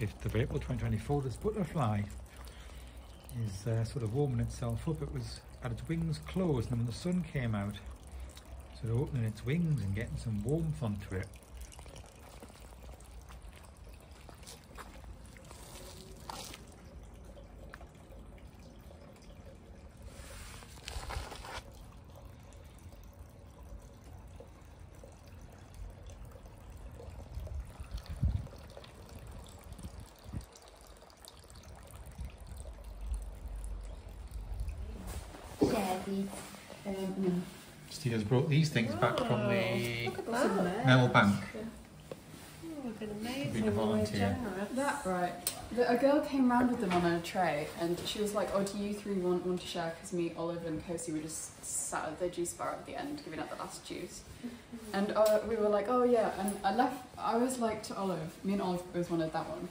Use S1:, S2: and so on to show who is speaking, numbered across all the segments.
S1: 5th of April 2024, this butterfly is uh, sort of warming itself up. It was had its wings closed and when the sun came out, sort of opening its wings and getting some warmth onto it.
S2: Chevy.
S3: Um,
S1: Steve's brought these things back from the
S2: Look.
S1: Mel Bank.
S2: Oh,
S1: Being a
S2: amazing.
S1: volunteer.
S3: that right. The, a girl came round with them on a tray, and she was like, "Oh, do you three want one to share?" Because me, Olive, and Kosi were just sat at the juice bar at the end, giving out the last juice. And uh, we were like, "Oh yeah." And I left. I was like to Olive. Me and Olive both wanted that one.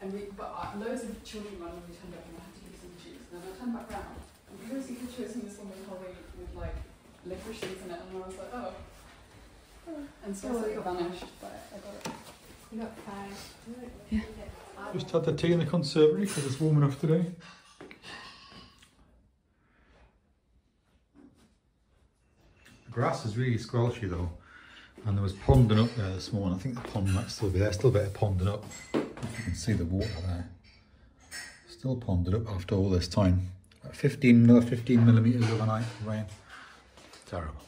S3: And we, but uh, loads of children randomly turned up, and I had to give some juice. And then I turned back round, and Kosi had chosen this one with holly with like licorice seeds in it, and I was like, "Oh." And so
S2: Oh,
S3: it
S2: you got
S3: vanished, but I got it.
S2: You got five.
S3: Yeah.
S1: Just had the tea in the conservatory because it's warm enough today. The grass is really squelchy though, and there was ponding up there this morning. I think the pond might still be there, still a bit of ponding up. If you can see the water there. Still ponded up after all this time. About 15, another 15 millimetres overnight rain. Terrible.